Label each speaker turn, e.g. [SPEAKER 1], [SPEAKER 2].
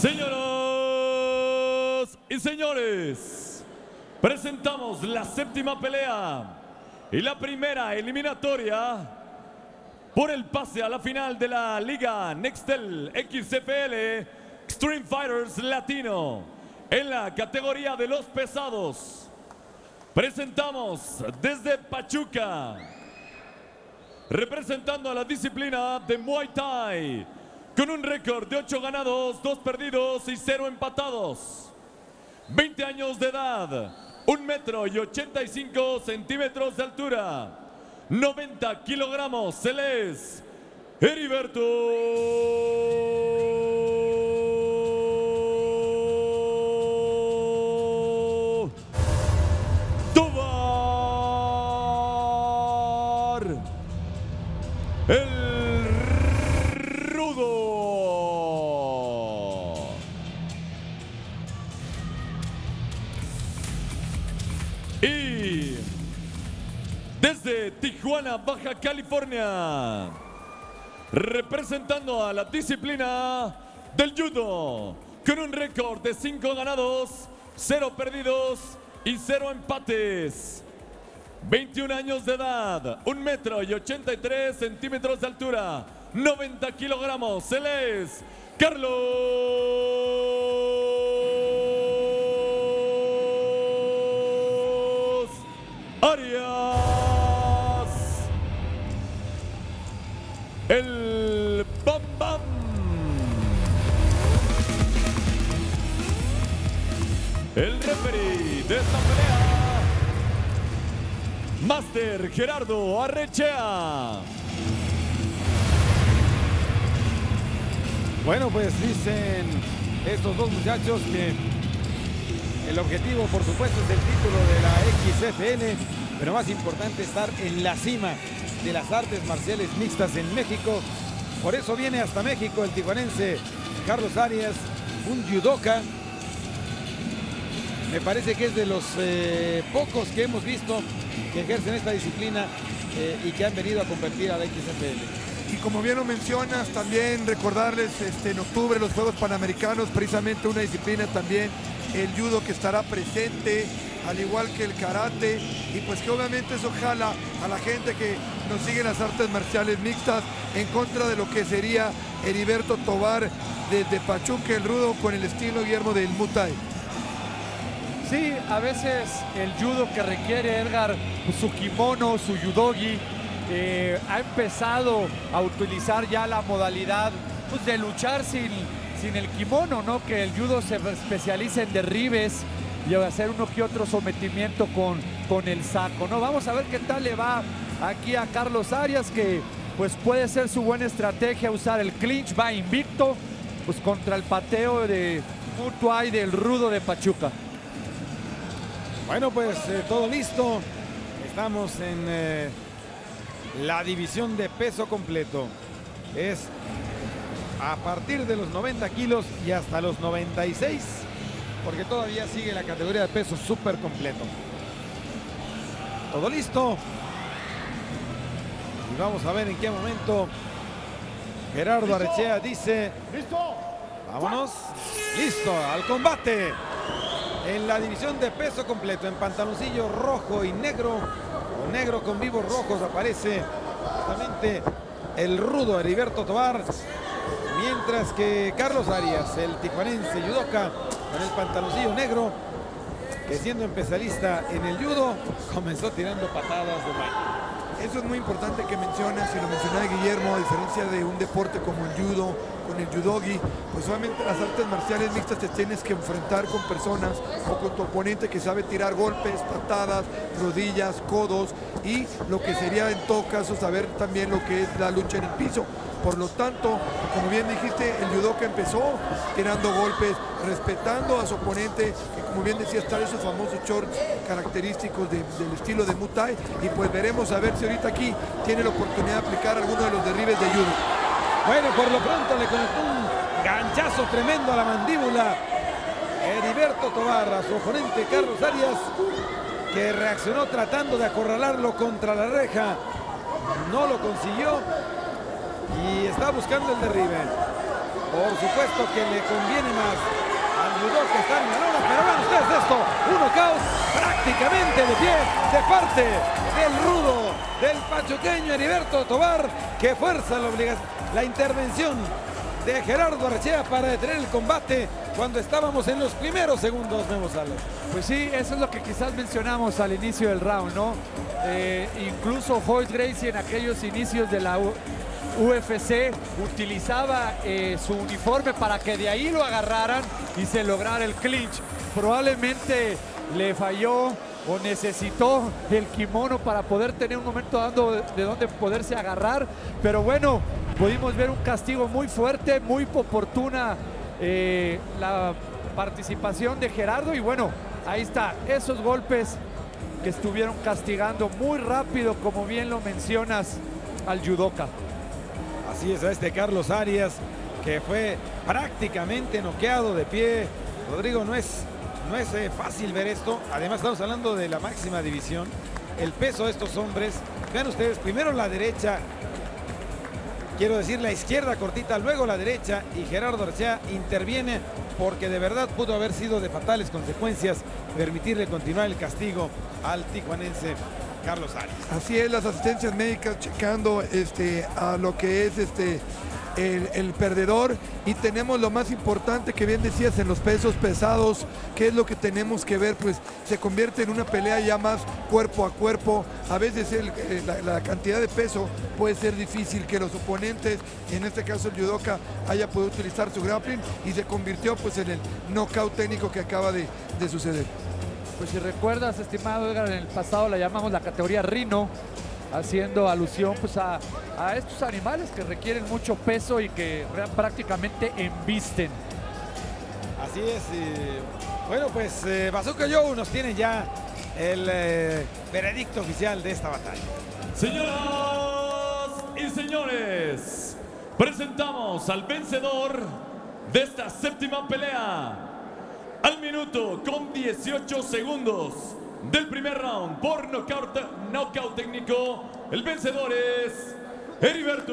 [SPEAKER 1] Señoras y señores, presentamos la séptima pelea y la primera eliminatoria por el pase a la final de la Liga Nextel XFL Extreme Fighters Latino en la categoría de los pesados. Presentamos desde Pachuca, representando a la disciplina de Muay Thai, con un récord de 8 ganados, 2 perdidos y 0 empatados. 20 años de edad, 1 metro y 85 centímetros de altura, 90 kilogramos, él es Heriberto Tobar, el desde Tijuana, Baja California, representando a la disciplina del judo, con un récord de 5 ganados, 0 perdidos y 0 empates. 21 años de edad, 1 metro y 83 centímetros de altura, 90 kilogramos. Él es Carlos Arias. El Bam Bam. El referee de esta pelea, Master Gerardo Arrechea.
[SPEAKER 2] Bueno, pues dicen estos dos muchachos que el objetivo, por supuesto, es el título de la XFL, pero más importante estar en la cima de las artes marciales mixtas en México. Por eso viene hasta México el tijuanense Carlos Arias, un judoka. Me parece que es de los eh, pocos que hemos visto que ejercen esta disciplina eh, y que han venido a competir a la XFL.
[SPEAKER 3] Y como bien lo mencionas, también recordarles este, en octubre los Juegos Panamericanos, precisamente una disciplina también, el judo que estará presente, al igual que el karate, y pues que obviamente eso jala a la gente que nos sigue en las artes marciales mixtas en contra de lo que sería Heriberto Tobar desde Pachuca, el rudo, con el estilo Guillermo del Muay
[SPEAKER 4] Sí, a veces el judo que requiere Edgar, su kimono, su yudogi, eh, ha empezado a utilizar ya la modalidad pues, de luchar sin, sin el kimono, ¿no? Que el judo se especializa en derribes y hacer uno que otro sometimiento con, con el saco, ¿no? Vamos a ver qué tal le va aquí a Carlos Arias, que pues puede ser su buena estrategia usar el clinch, va invicto, pues contra el pateo de Mutuay del Rudo de Pachuca.
[SPEAKER 2] Bueno, pues eh, todo listo. Estamos en eh, la división de peso completo. Es a partir de los 90 kilos y hasta los 96, porque todavía sigue la categoría de peso súper completo. Todo listo. Y vamos a ver en qué momento Gerardo Arechea dice...
[SPEAKER 4] ¡Listo!
[SPEAKER 2] Vámonos. Listo, al combate. En la división de peso completo, en pantaloncillo rojo y negro, o negro con vivos rojos, aparece justamente el rudo Heriberto Tobar. Mientras que Carlos Arias, el tijuanense judoka, con el pantaloncillo negro, que siendo especialista en el judo, comenzó tirando patadas de baile.
[SPEAKER 3] Eso es muy importante que mencionas, y lo mencionaba Guillermo, a diferencia de un deporte como el judo, con el judogi, pues obviamente las artes marciales mixtas te tienes que enfrentar con personas o con tu oponente que sabe tirar golpes, patadas, rodillas, codos y lo que sería en todo caso saber también lo que es la lucha en el piso. Por lo tanto, como bien dijiste, el judoka empezó tirando golpes, respetando a su oponente, que como bien decía, trae esos famosos shorts característicos de- del estilo de Muay y pues veremos a ver si ahorita aquí tiene la oportunidad de aplicar alguno de los derribes de judo.
[SPEAKER 2] Bueno, por lo pronto le conectó un ganchazo tremendo a la mandíbula. Heriberto Tobar a su oponente Carlos Arias, que reaccionó tratando de acorralarlo contra la reja. No lo consiguió y está buscando el derribe. Por supuesto que le conviene más al judoka estar en la pero vean ustedes esto, un knockout prácticamente de pie de parte del rudo, del pachuqueño Heriberto Tobar, que fuerza la obligación, la intervención de Gerardo Archea para detener el combate cuando estábamos en los primeros segundos, Memo Salas.
[SPEAKER 4] Pues sí, eso es lo que quizás mencionamos al inicio del round, ¿no? Eh, incluso Hoyt Gracie en aquellos inicios de la UFC utilizaba eh, su uniforme para que de ahí lo agarraran y se lograra el clinch. Probablemente le falló o necesitó el kimono para poder tener un momento dando de, de donde poderse agarrar, pero bueno, pudimos ver un castigo muy fuerte, muy oportuna eh, la participación de Gerardo y bueno, ahí está, esos golpes que estuvieron castigando muy rápido, como bien lo mencionas, al judoka.
[SPEAKER 2] Así es, a este Carlos Arias, que fue prácticamente noqueado de pie. Rodrigo, no es, no es eh, fácil ver esto. Además, estamos hablando de la máxima división. El peso de estos hombres. Vean ustedes, primero la derecha, quiero decir la izquierda cortita, luego la derecha. Y Gerardo Arcea interviene porque de verdad pudo haber sido de fatales consecuencias permitirle continuar el castigo al tijuanense Carlos Arias.
[SPEAKER 3] Así es, las asistencias médicas checando este, a lo que es este, el, perdedor y tenemos lo más importante que bien decías en los pesos pesados, que es lo que tenemos que ver, pues se convierte en una pelea ya más cuerpo a cuerpo, a veces el- eh, la, cantidad de peso puede ser difícil que los oponentes, en este caso el judoka, haya podido utilizar su grappling y se convirtió pues en el knockout técnico que acaba de suceder.
[SPEAKER 4] Pues si recuerdas, estimado Edgar, en el pasado la llamamos la categoría Rino, haciendo alusión pues a, a estos animales que requieren mucho peso y que prácticamente embisten.
[SPEAKER 2] Así es. y, bueno, pues eh, Bazooka Joe nos tiene ya el eh, veredicto oficial de esta batalla.
[SPEAKER 1] Señoras y señores, presentamos al vencedor de esta séptima pelea. Al minuto con 18 segundos del primer round por knockout, técnico, el vencedor es Heriberto